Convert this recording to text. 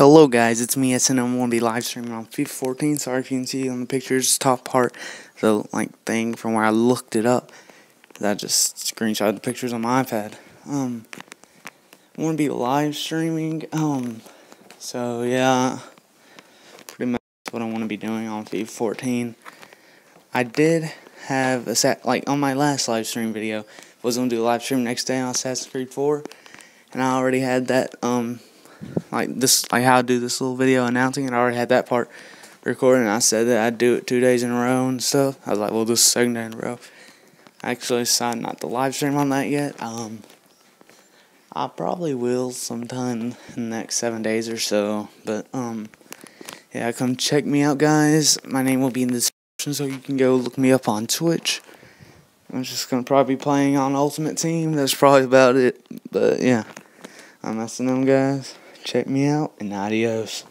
Hello guys, it's me SNM one be live streaming on FIFA 14. Sorry if you can see on the pictures top part the like thing from where I looked it up. I just screenshot the pictures on my iPad. Um I wanna be live streaming. Um so yeah pretty much what I wanna be doing on FIFA 14. I did have a set like on my last live stream video was gonna do a live stream next day on Assassin's Creed 4 and I already had that um like this like how I do this little video announcing it. I already had that part recorded and I said that I'd do it two days in a row and stuff. I was like, well this is second day in a row. I actually decided not to live stream on that yet. Um I probably will sometime in the next seven days or so. But um yeah, come check me out guys. My name will be in the description so you can go look me up on Twitch. I'm just gonna probably be playing on Ultimate Team. That's probably about it. But yeah. I'm SNM guys. Check me out and adios.